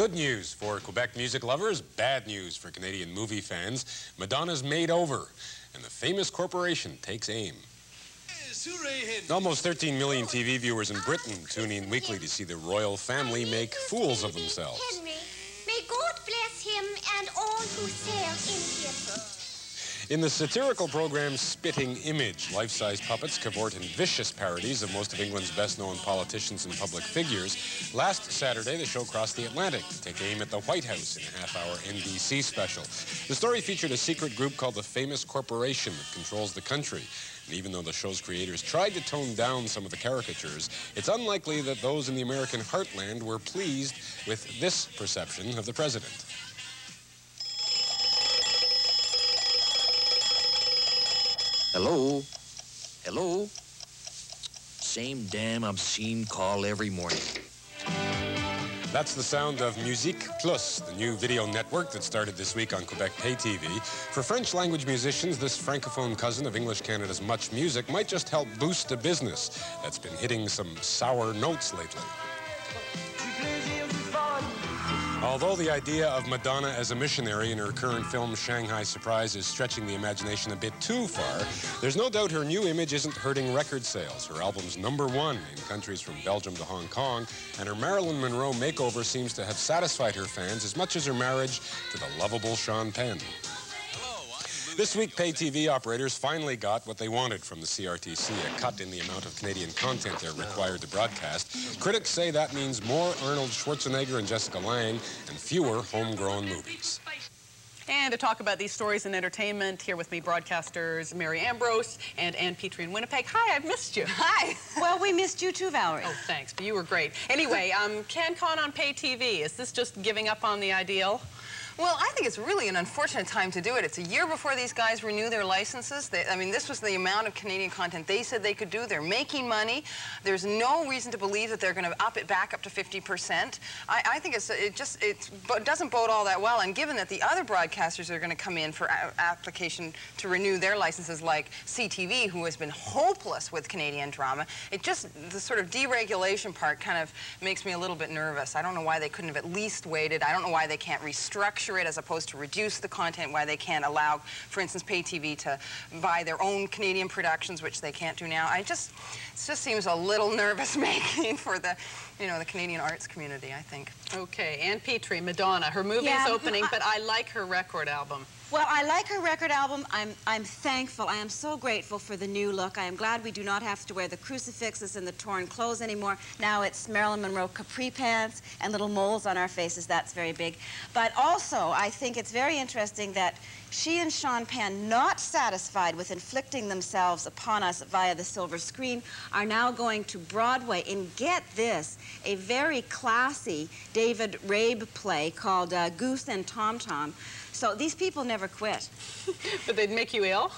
Good news for Quebec music lovers, bad news for Canadian movie fans. Madonna's made over, and the famous corporation takes aim. Almost 13 million TV viewers in Britain tune in weekly to see the royal family make fools of themselves. Henry, may God bless him and all who sail in. In the satirical program Spitting Image, life-size puppets cavort in vicious parodies of most of England's best-known politicians and public figures. Last Saturday, the show crossed the Atlantic to take aim at the White House in a half-hour NBC special. The story featured a secret group called the Famous Corporation that controls the country. And even though the show's creators tried to tone down some of the caricatures, it's unlikely that those in the American heartland were pleased with this perception of the president. Hello? Hello? Same damn obscene call every morning. That's the sound of Musique Plus, the new video network that started this week on Quebec Pay TV. For French language musicians, this francophone cousin of English Canada's Much Music might just help boost a business that's been hitting some sour notes lately. Although the idea of Madonna as a missionary in her current film Shanghai Surprise is stretching the imagination a bit too far, there's no doubt her new image isn't hurting record sales. Her album's number one in countries from Belgium to Hong Kong, and her Marilyn Monroe makeover seems to have satisfied her fans as much as her marriage to the lovable Sean Penn. This week, pay TV operators finally got what they wanted from the CRTC, a cut in the amount of Canadian content they're required to broadcast. Critics say that means more Arnold Schwarzenegger and Jessica Lange and fewer homegrown movies. And to talk about these stories in entertainment, here with me broadcasters Mary Ambrose and Anne Petrie in Winnipeg. Hi, I've missed you. Hi. well, we missed you too, Valerie. Oh, thanks, but you were great. Anyway, um, CanCon on pay TV, is this just giving up on the ideal? Well, I think it's really an unfortunate time to do it. It's a year before these guys renew their licenses. They, I mean, this was the amount of Canadian content they said they could do. They're making money. There's no reason to believe that they're going to up it back up to 50%. I, I think it's, it just it doesn't bode all that well. And given that the other broadcasters are going to come in for application to renew their licenses, like CTV, who has been hopeless with Canadian drama, it just, the sort of deregulation part kind of makes me a little bit nervous. I don't know why they couldn't have at least waited. I don't know why they can't restructure it as opposed to reduce the content, why they can't allow, for instance, pay TV to buy their own Canadian productions, which they can't do now. I just, it just seems a little nervous making for the, you know, the Canadian arts community, I think. Okay, Anne Petrie, Madonna. Her movie yeah, is opening, but I like her record album. Well, I like her record album. I'm, I'm thankful. I am so grateful for the new look. I am glad we do not have to wear the crucifixes and the torn clothes anymore. Now it's Marilyn Monroe capri pants and little moles on our faces. That's very big. But also, I think it's very interesting that she and Sean Penn, not satisfied with inflicting themselves upon us via the silver screen, are now going to Broadway and get this, a very classy David Rabe play called uh, Goose and Tom Tom. So these people never quit. but they'd make you ill?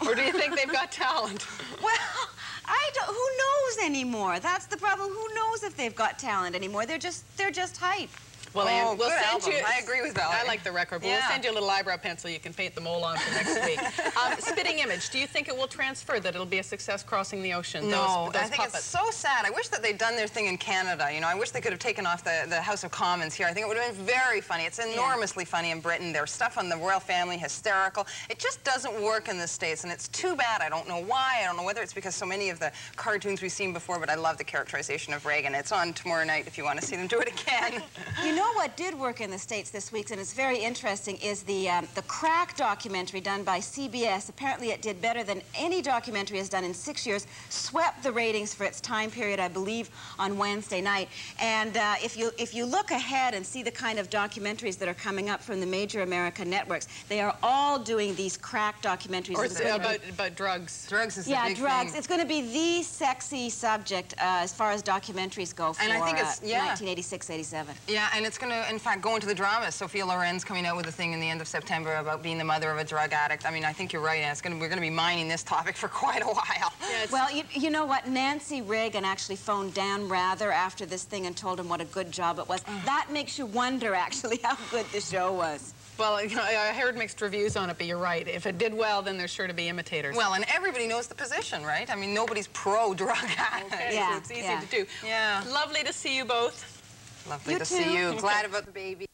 or do you think they've got talent? Well, I don't, who knows anymore? That's the problem. Who knows if they've got talent anymore? They're just, they're just hype. Well, oh, we'll send album. you. I agree with Valerie. I like the record. But yeah. We'll send you a little eyebrow pencil you can paint the mole on for next week. Um, spitting image. Do you think it will transfer? That it'll be a success crossing the ocean? No, those, those I think puppets. it's so sad. I wish that they'd done their thing in Canada. You know, I wish they could have taken off the, the House of Commons here. I think it would have been very funny. It's enormously yeah. funny in Britain. There's stuff on the royal family, hysterical. It just doesn't work in the States, and it's too bad. I don't know why. I don't know whether it's because so many of the cartoons we've seen before, but I love the characterization of Reagan. It's on tomorrow night if you want to see them do it again. You know what did work in the States this week, and it's very interesting, is the, um, the crack documentary done by CBS. Apparently it did better than any documentary has done in six years, swept the ratings for its time period, I believe, on Wednesday night. And uh, if, you, if you look ahead and see the kind of documentaries that are coming up from the major American networks, they are all doing these crack documentaries. Or about, about drugs. Drugs is Yeah, drugs. Thing. It's going to be the sexy subject uh, as far as documentaries go for and I think it's, uh, yeah. 1986-87. Yeah, and it's going to, in fact, go into the drama. Sophia Loren's coming out with a thing in the end of September about being the mother of a drug addict. I mean, I think you're right, and it's going to, we're going to be mining this topic for quite a while. Yeah, well, you, you, know what? Nancy Reagan actually phoned Dan Rather after this thing and told him what a good job it was. that makes you wonder, actually, how good the show was. Well, you know, I heard mixed reviews on it, but you're right. If it did well, then there's sure to be imitators. Well, and everybody knows the position, right? I mean, nobody's pro-drug addict. Okay, yeah, so it's easy yeah. to do. Yeah. Lovely to see you both. Lovely You to see you. Glad about the baby.